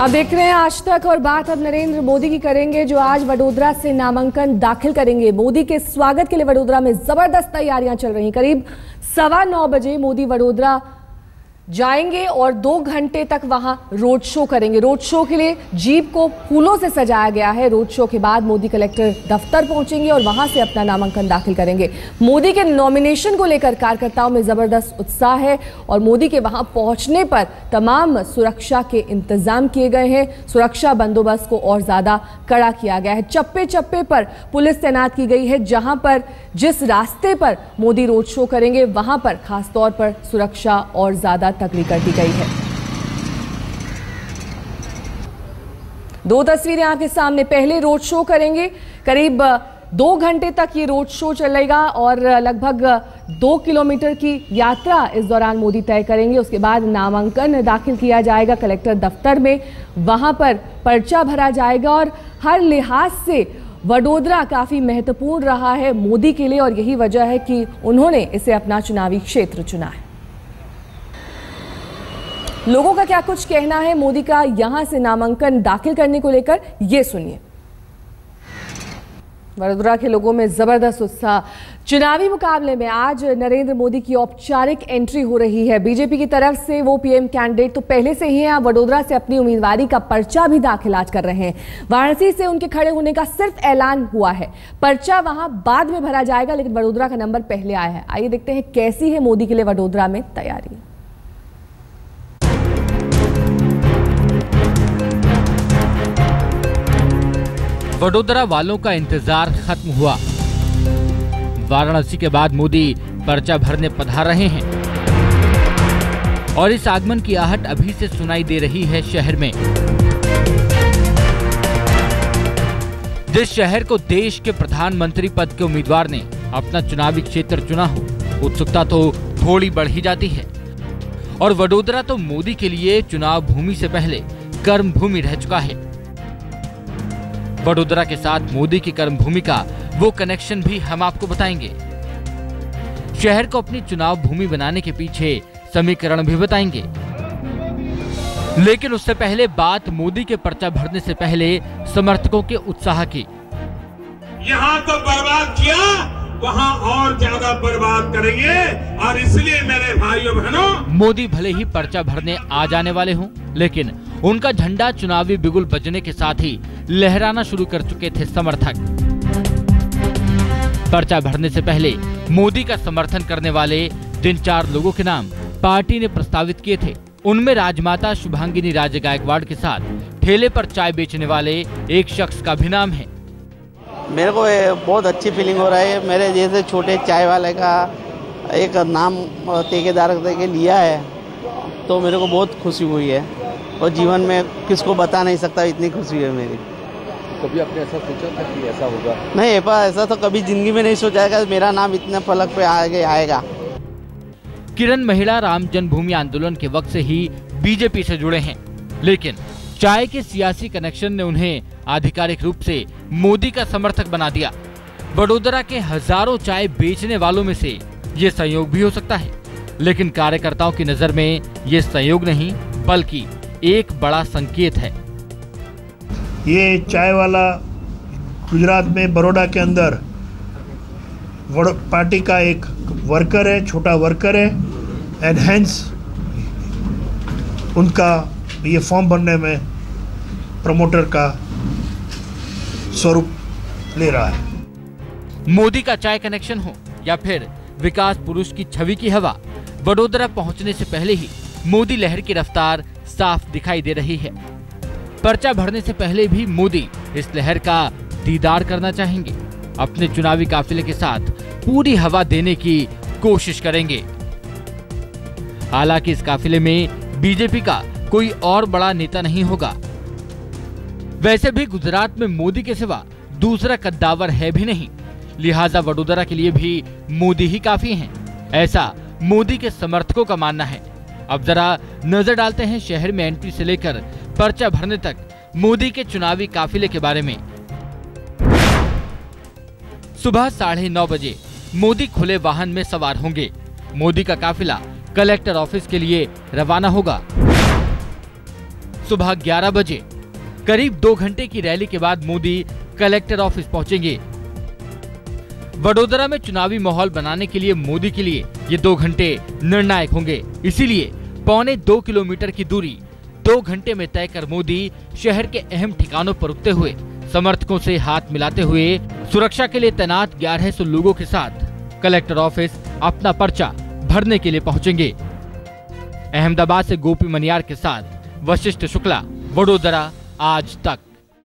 अब देख रहे हैं आज तक और बात अब नरेंद्र मोदी की करेंगे, जो आज वडोदरा से नामांकन दाखिल करेंगे। मोदी के स्वागत के लिए वडोदरा में ज़बरदस्त तैयारियाँ चल रही करीब सवा नौ बजे मोदी वडोदरा जाएँगे और दो घंटे तक वहाँ रोड शो करेंगे। रोड शो के लिए जीप को फूलों से सजाया गया है। रोड शो के बाद मोदी कलेक्टर दफ्तर पहुँचेंगे और वहाँ से अपना नामांकन दाखिल करेंगे। मोदी के नॉमिनेशन को लेकर कार्यकर्ताओं में ज़बरदस्त उत्साह है और मोदी के वहाँ पहुँचने पर तमाम सुरक्षा के इंतज़ाम किए गए हैं। सुरक्षा बंदोबस्त को और ज़्यादा कड़ा किया गया है। चप्पे चप्पे पर पुलिस तैनात की गई है, जहाँ पर जिस रास्ते पर मोदी रोड शो करेंगे, वहाँ पर खासतौर पर सुरक्षा और ज़्यादा तगड़ी कर दी गई है। दो तस्वीरें आपके सामने, पहले रोड शो करेंगे। करीब दो घंटे तक ये रोड शो चलेगा और लगभग दो किलोमीटर की यात्रा इस दौरान मोदी तय करेंगे। उसके बाद नामांकन दाखिल किया जाएगा कलेक्टर दफ्तर में। वहाँ पर पर्चा भरा जाएगा और हर लिहाज से वडोदरा काफ़ी महत्वपूर्ण रहा है मोदी के लिए और यही वजह है कि उन्होंने इसे अपना चुनावी क्षेत्र चुना है। लोगों का क्या कुछ कहना है? मोदी का यहाँ से नामांकन दाखिल करने को लेकर ये सुनिए। वडोदरा के लोगों में ज़बरदस्त उत्साह। चुनावी मुकाबले में आज नरेंद्र मोदी की औपचारिक एंट्री हो रही है। बीजेपी की तरफ़ से वो पीएम कैंडिडेट तो पहले से ही हैं। वडोदरा से अपनी उम्मीदवारी का पर्चा भी दाखिल आज कर रहे हैं। वाराणसी से उनके खड़े होने का सिर्फ़ ऐलान हुआ है। पर्चा वहाँ बाद में भरा जाएगा, लेकिन वडोदरा का नंबर पहले आया है। आइए देखते हैं कैसी है मोदी के लिए वडोदरा में तैयारी। वडोदरा वालों का इंतज़ार खत्म हुआ। वाराणसी के बाद मोदी पर्चा भरने पधार रहे हैं। और इस आगमन की आहट अभी से सुनाई दे रही है शहर में। जिस शहर को देश के प्रधानमंत्री पद के उम्मीदवार ने अपना चुनावी क्षेत्र चुना हो, उत्सुकता तो थोड़ी बढ़ ही जाती है। और वडोदरा तो मोदी के लिए चुनाव भूमि से पहले कर्म भूमि रह चुका है। वडोदरा के साथ मोदी की कर्म भूमि का वो कनेक्शन भी हम आपको बताएँगे। शहर को अपनी चुनाव भूमि बनाने के पीछे समीकरण भी बताएँगे। लेकिन उससे पहले बात मोदी के पर्चा भरने से पहले समर्थकों के उत्साह की। यहाँ तो बर्बाद किया वहाँ और ज़्यादा बर्बाद करेंगे और इसलिए मेरे भाइयों बहनों मोदी भले ही पर्चा भरने आ जाने वाले हों लेकिन उनका झंडा चुनावी बिगुल बजने के साथ ही लहराना शुरू कर चुके थे समर्थक। पर्चा भरने से पहले मोदी का समर्थन करने वाले जिन चार लोगों के नाम पार्टी ने प्रस्तावित किए थे। उनमें राजमाता शुभांगिनी राजे गायकवाड़ के साथ ठेले पर चाय बेचने वाले एक शख्स का भी नाम है। मेरे को बहुत अच्छी फीलिंग हो रहा है। मेरे जैसे छोटे चाय वाले का एक नाम ठेकेदार के लिया है तो मेरे को बहुत खुशी हुई है। और जीवन में किसको बता नहीं सकता इतनी खुशी है मेरी। कभी आपने ऐसा सोचा था कि ऐसा होगा? नहीं ऐसा ऐसा तो कभी ज़िंदगी में नहीं सोचा कि मेरा नाम इतने फलक पे आगे आएगा। किरण महिला राम जन्मभूमि आंदोलन के वक्त से ही बीजेपी से जुड़े हैं लेकिन चाय के सियासी कनेक्शन ने उन्हें आधिकारिक रूप से मोदी का समर्थक बना दिया। वडोदरा के हज़ारों चाय बेचने वालों में से ये संयोग भी हो सकता है लेकिन कार्यकर्ताओं की नज़र में ये संयोग नहीं बल्कि एक बड़ा संकेत है। ये चाय वाला गुजरात में बड़ोड़ा के अंदर पार्टी का एक वर्कर है छोटा वर्कर है एंड हैंस उनका ये फॉर्म भरने में प्रमोटर का स्वरूप ले रहा है। मोदी का चाय कनेक्शन हो या फिर विकास पुरुष की छवि की हवा वडोदरा पहुँचने से पहले ही मोदी लहर की रफ्तार साफ़ दिखाई दे रही है। पर्चा भरने से पहले भी मोदी इस लहर का दीदार करना चाहेंगे। अपने चुनावी काफिले के साथ पूरी हवा देने की कोशिश करेंगे। हालाँकि इस काफिले में बीजेपी का कोई और बड़ा नेता नहीं होगा। वैसे भी गुजरात में मोदी के सिवा दूसरा कद्दावर है भी नहीं। लिहाजा वडोदरा के लिए भी मोदी ही काफ़ी हैं। ऐसा मोदी के समर्थकों का मानना है। अब जरा नज़र डालते हैं शहर में एंट्री से लेकर पर्चा भरने तक। मोदी के चुनावी काफिले के बारे में। सुबह साढ़े नौ बजे मोदी खुले वाहन में सवार होंगे। मोदी का काफिला कलेक्टर ऑफ़िस के लिए रवाना होगा। सुबह 11 बजे, करीब दो घंटे की रैली के बाद मोदी कलेक्टर ऑफ़िस पहुँचेंगे। वडोदरा में चुनावी माहौल बनाने के लिए मोदी के लिए ये दो घंटे निर्णायक होंगे। इसीलिए पौने दो किलोमीटर की दूरी दो घंटे में तय कर मोदी शहर के अहम ठिकानों पर रुकते हुए, समर्थकों से हाथ मिलाते हुए सुरक्षा के लिए तैनात 1100 लोगों के साथ कलेक्टर ऑफ़िस अपना पर्चा भरने के लिए पहुँचेंगे। अहमदाबाद से गोपी मनियार के साथ वशिष्ठ शुक्ला, वडोदरा, आज तक।